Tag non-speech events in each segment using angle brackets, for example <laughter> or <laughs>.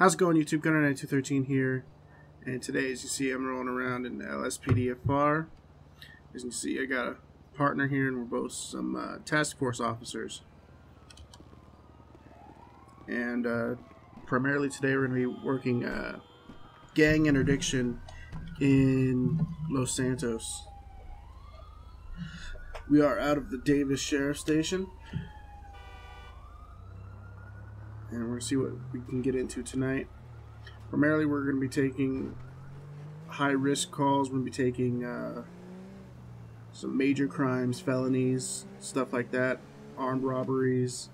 How's it going YouTube? Gunner9213 here and today as you see I'm rolling around in LSPDFR. As you see I got a partner here and we're both some uh, task force officers. And uh, primarily today we're going to be working uh, gang interdiction in Los Santos. We are out of the Davis Sheriff Station and we're going to see what we can get into tonight. Primarily, we're going to be taking high risk calls. We're going to be taking uh, some major crimes, felonies, stuff like that, armed robberies,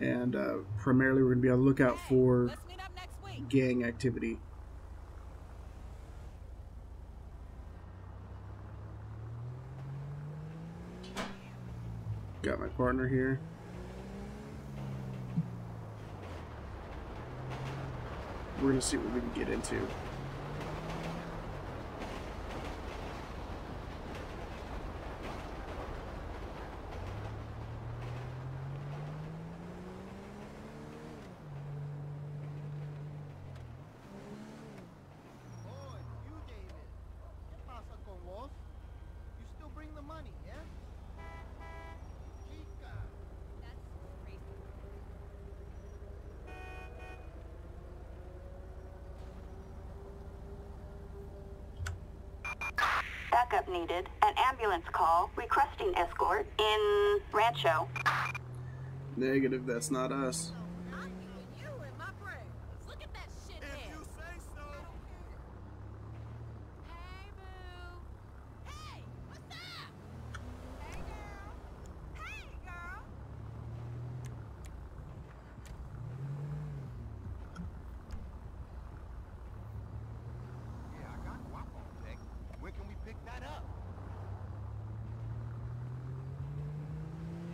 and uh, primarily, we're going to be on the lookout for gang activity. Got my partner here. We're to see what we can get into. Backup needed. An ambulance call requesting escort in Rancho. Negative, that's not us.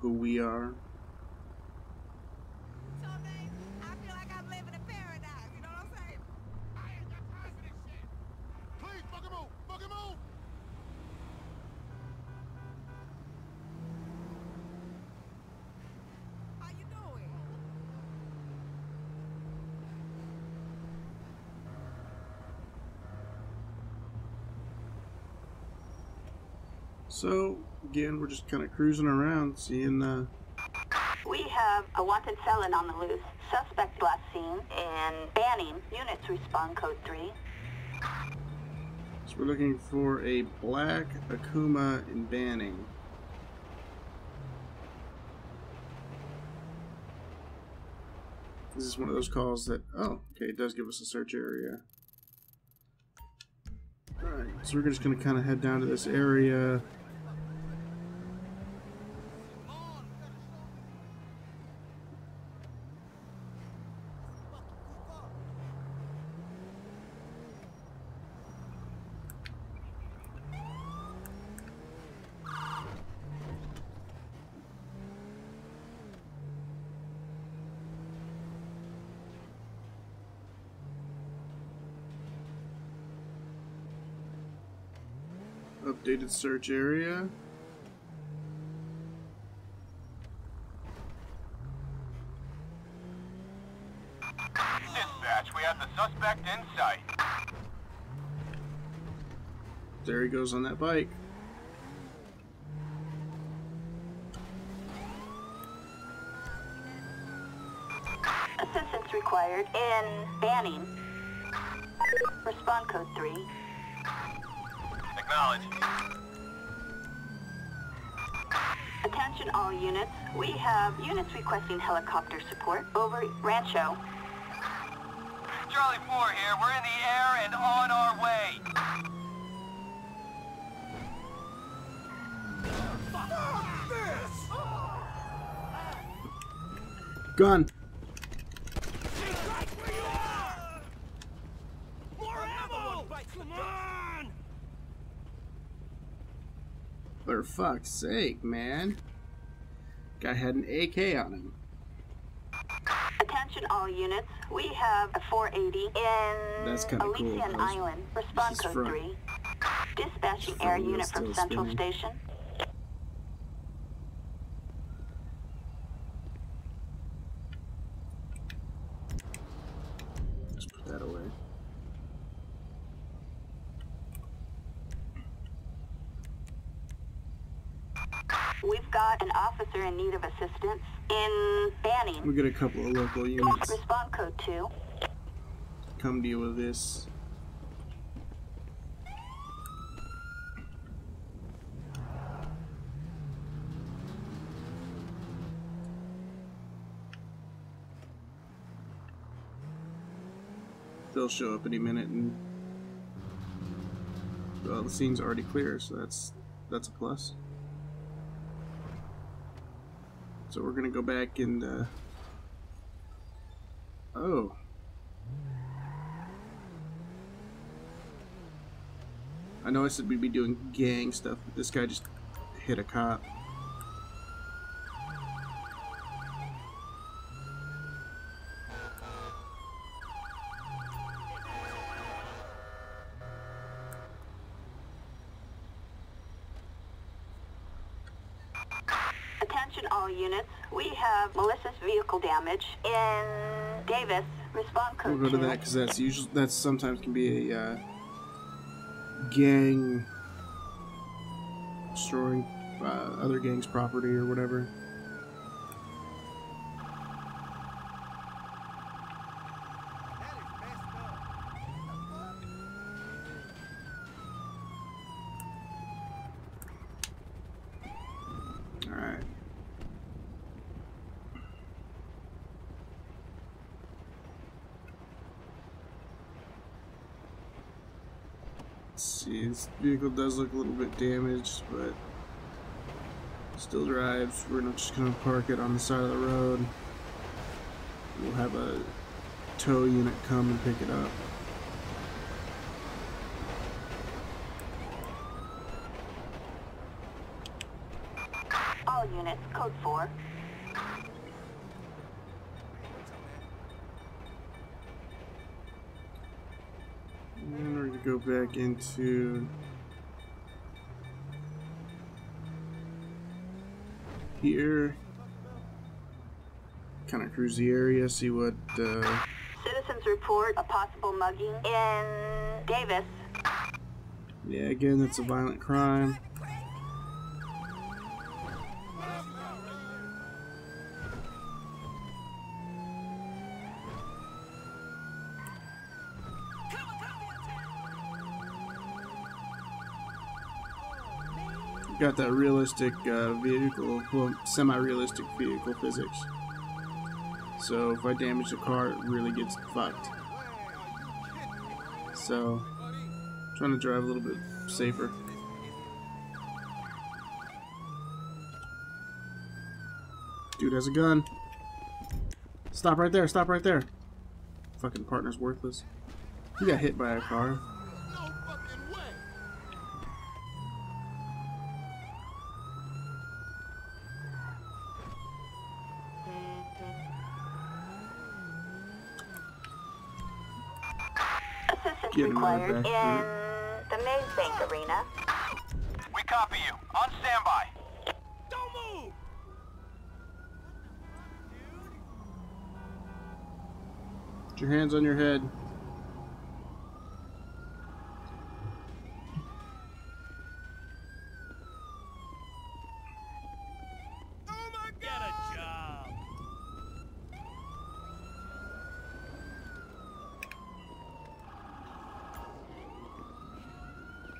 who we are. So, again, we're just kind of cruising around, seeing, uh... We have a wanted felon on the loose. Suspect last seen in Banning. Units respond code 3. So we're looking for a black Akuma in Banning. This is one of those calls that, oh, okay, it does give us a search area. Alright, so we're just going to kind of head down to this area. Updated search area. Dispatch, we have the suspect in sight. There he goes on that bike. Assistance required in Banning. Respond code 3. Acknowledge. Attention all units. We have units requesting helicopter support over Rancho. Charlie 4 here. We're in the air and on our way. Gun. For fuck's sake, man. Guy had an AK on him. Attention all units. We have a 480 in That's kinda cool, Island. Respond code front. 3. Dispatching air unit from Central spinning. Station. Just put that away. We've got an officer in need of assistance in Banning. We got a couple of local units Respond code 2. come deal with this. They'll show up any minute and well the scene's already clear, so that's that's a plus. So we're gonna go back and uh Oh. I know I said we'd be doing gang stuff, but this guy just hit a cop. Attention all units. We have malicious vehicle damage in Davis. Respond code We'll go to that because that's usually that's sometimes can be a uh, gang destroying uh, other gangs' property or whatever. All right. Let's see, this vehicle does look a little bit damaged, but still drives. We're not just gonna park it on the side of the road. We'll have a tow unit come and pick it up. All units, code 4. And we're gonna go back into here. Kind of cruise the area, see what. Uh, Citizens report a possible mugging in Davis. yeah, again, that's a violent crime. Got that realistic uh, vehicle, well, semi-realistic vehicle physics. So if I damage the car, it really gets fucked. So, trying to drive a little bit safer. Dude has a gun. Stop right there, stop right there. Fucking partner's worthless. He got hit by a car. Assistance Get him out of required in back, the Maze Bank Arena. We copy you. On standby. Don't move! Put your hands on your head. Oh my god! Get a job!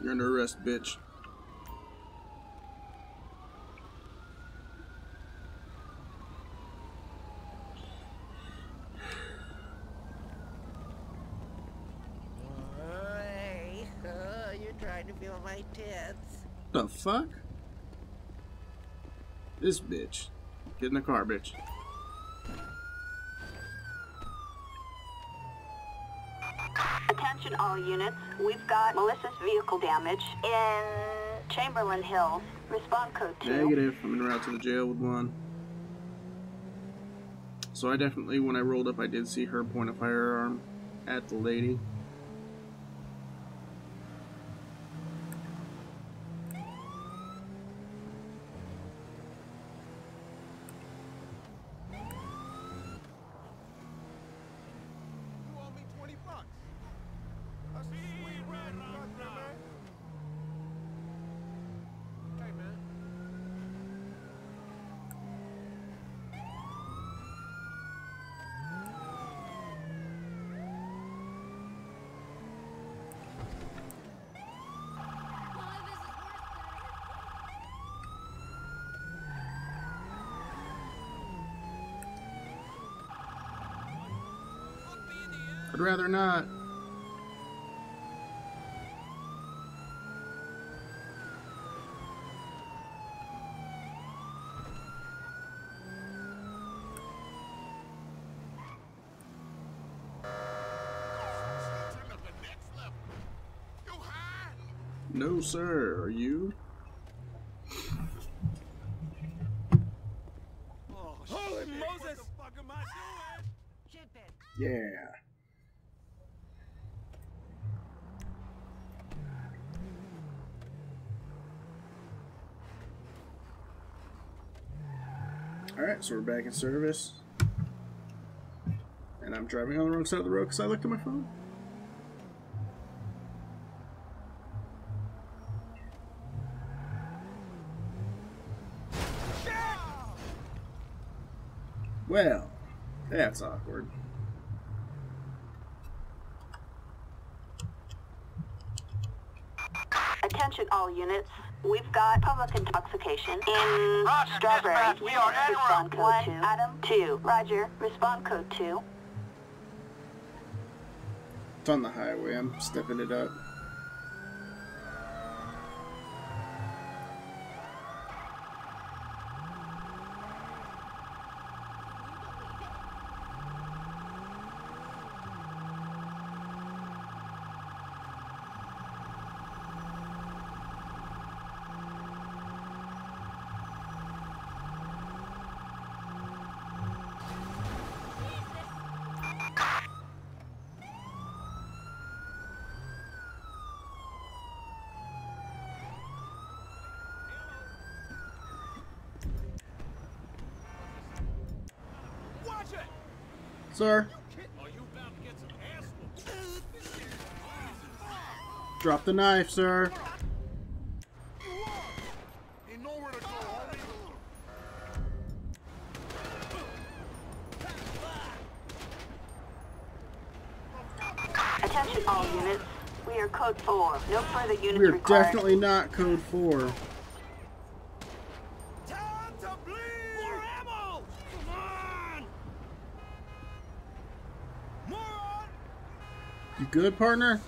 You're under arrest, bitch. Hey, <laughs> oh, you're trying to feel my tits. The fuck? This bitch. Get in the car, bitch. Attention all units. We've got malicious vehicle damage in Chamberlain Hills. Respond code 2. Negative. I'm en route to the jail with one. So I definitely, when I rolled up, I did see her point a firearm at the lady. I'd rather not. Turn up the next level. You high? No, sir. Are you? Oh, Holy Moses! What the fuck am I doing? Yeah. Alright, so we're back in service. And I'm driving on the wrong side of the road because I looked at my phone. Well, that's awkward. Attention all units. We've got public intoxication in Roger, Strawberry. dispatch, we are en Respond route. code One. 2. Adam 2. Roger. Respond code 2. It's on the highway. I'm stepping it up. Whooped? drop the knife, sir. Ain't nowhere to go, homie. Attention all units. We are code 4. No further units We're required. definitely not code 4. Good, partner?